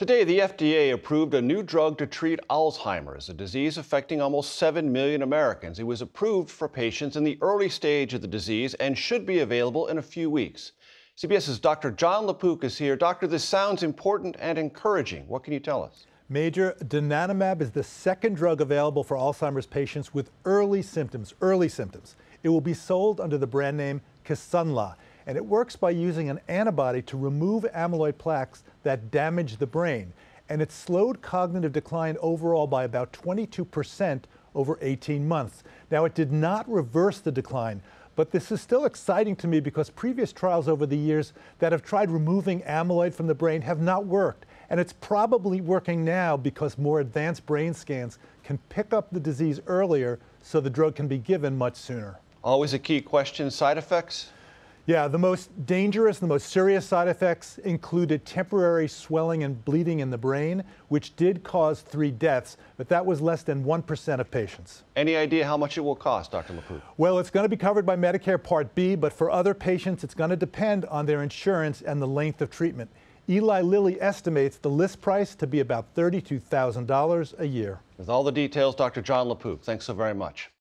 Today, the FDA approved a new drug to treat Alzheimer's, a disease affecting almost 7 million Americans. It was approved for patients in the early stage of the disease and should be available in a few weeks. CBS's Dr. Jon LaPook is here. Doctor, this sounds important and encouraging. What can you tell us? Major donanemab is the second drug available for Alzheimer's patients with early symptoms, early symptoms. It will be sold under the brand name Kisunla and it works by using an antibody to remove amyloid plaques that damage the brain. And it slowed cognitive decline overall by about 22% over 18 months. Now, it did not reverse the decline, but this is still exciting to me because previous trials over the years that have tried removing amyloid from the brain have not worked. And it's probably working now because more advanced brain scans can pick up the disease earlier so the drug can be given much sooner. Always a key question side effects? Yeah, the most dangerous, the most serious side effects included temporary swelling and bleeding in the brain, which did cause three deaths, but that was less than 1% of patients. Any idea how much it will cost, Dr. LaPook? Well, it's going to be covered by Medicare Part B, but for other patients, it's going to depend on their insurance and the length of treatment. Eli Lilly estimates the list price to be about $32,000 a year. With all the details, Dr. Jon LaPook, thanks so very much.